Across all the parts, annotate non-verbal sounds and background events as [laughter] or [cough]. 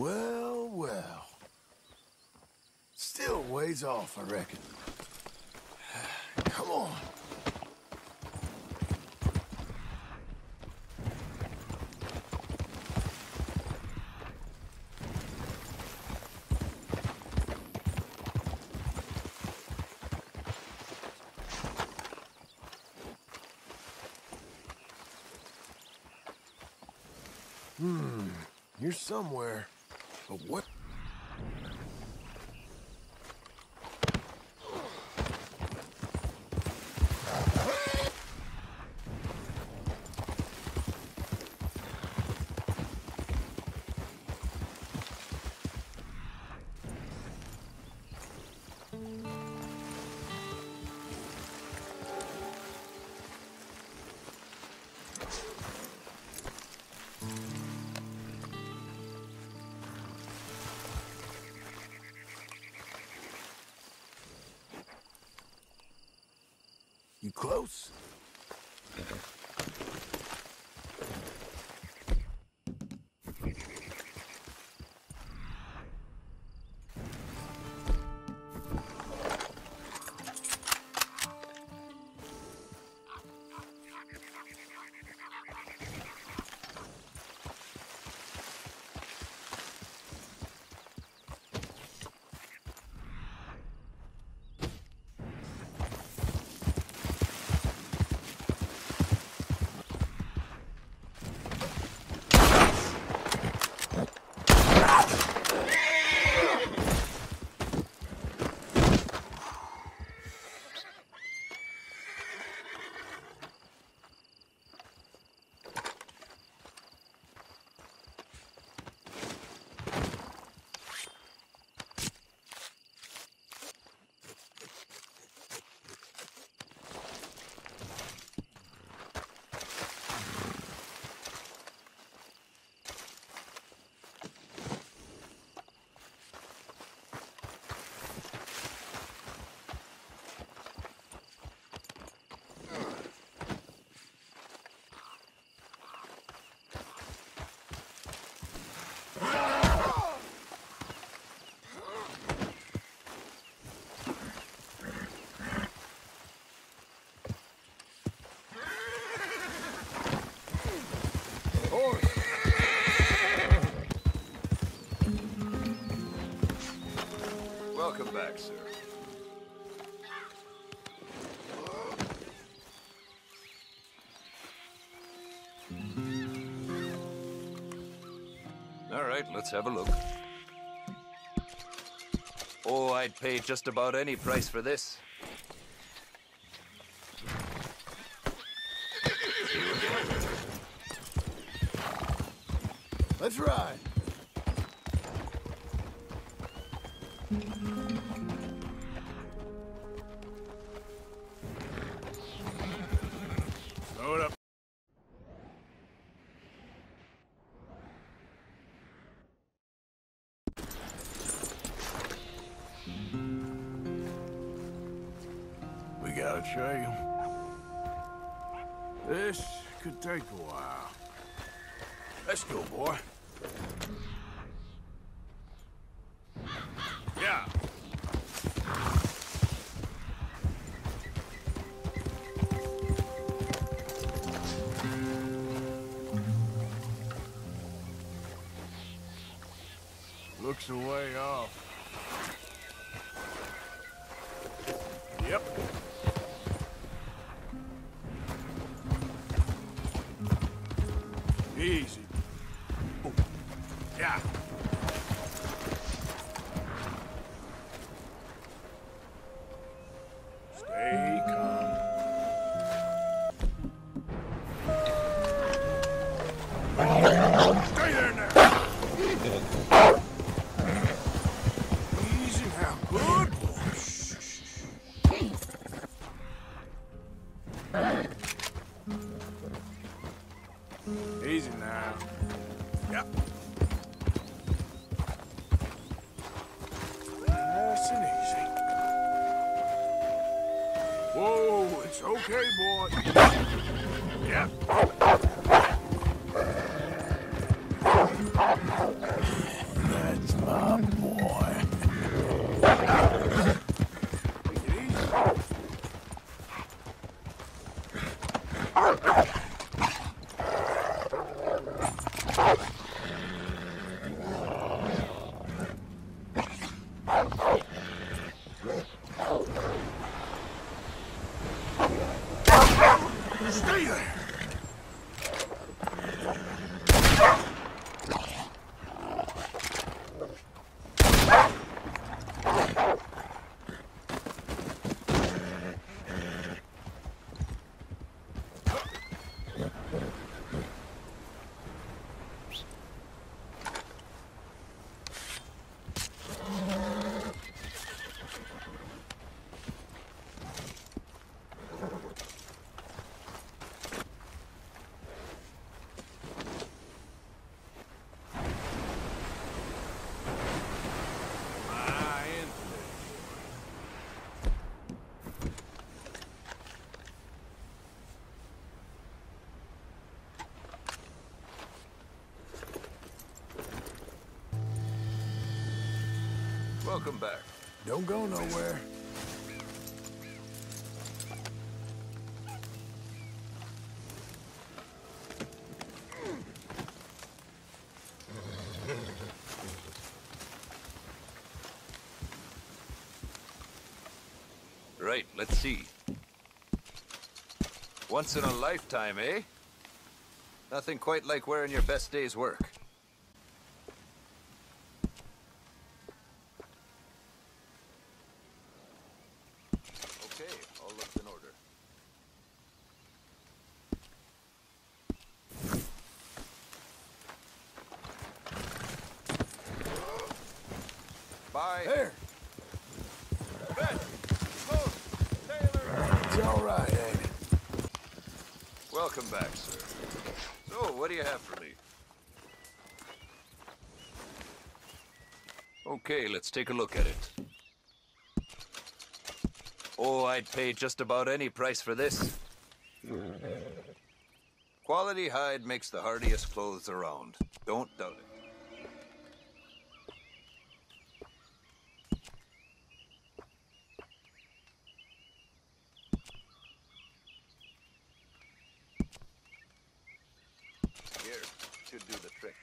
Well, well. Still ways off, I reckon. [sighs] Come on. Hmm, you're somewhere. But what? You close? Right, let's have a look. Oh, I'd pay just about any price for this. Let's ride. Trail. This could take a while. Let's go, boy. Yeah. Looks a way off. Yep. Easy. Okay, boy. Yep. That's my boy. Stay there! Ah, Anthony. Welcome back. Don't go nowhere. Right, let's see. Once in a lifetime, eh? Nothing quite like wearing your best day's work. Okay, all looks in order. There. Ben! Close! Taylor! It's all right, ain't it? Welcome back, sir. So, what do you have for me? Okay, let's take a look at it. Oh, I'd pay just about any price for this. Quality hide makes the hardiest clothes around. Don't doubt it. Here, should do the trick.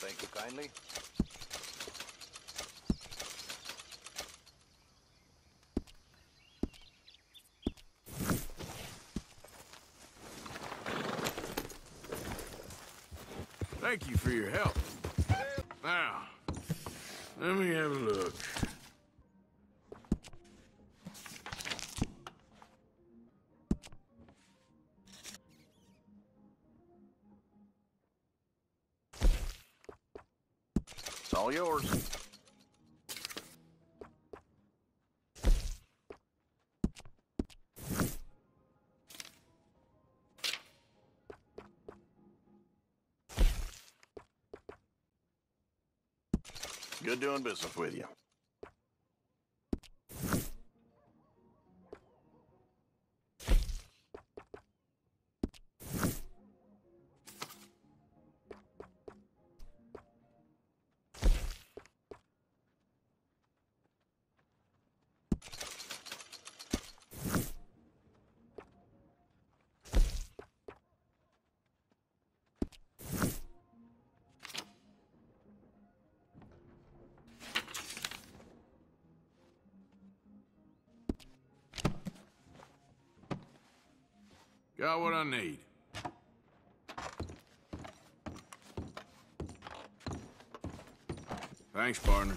Thank you kindly. Thank you for your help. Now, let me have a look. It's all yours. Good doing business with you. Got what I need. Thanks, partner.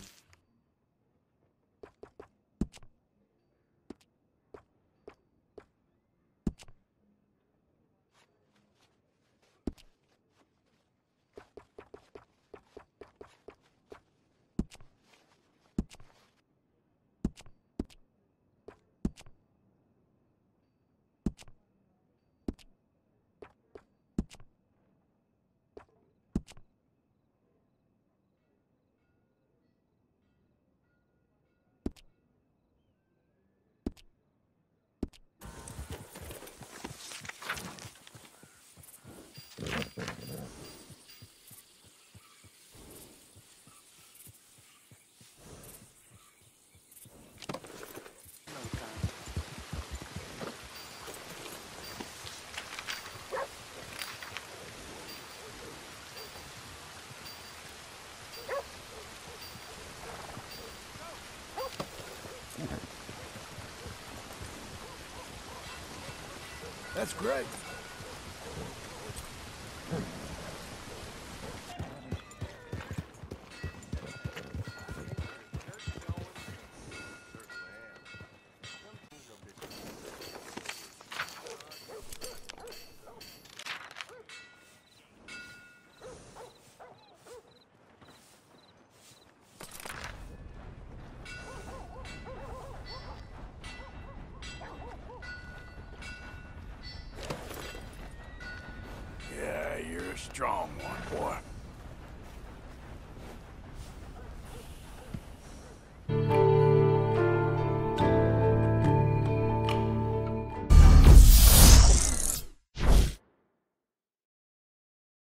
That's great. Strong one, boy.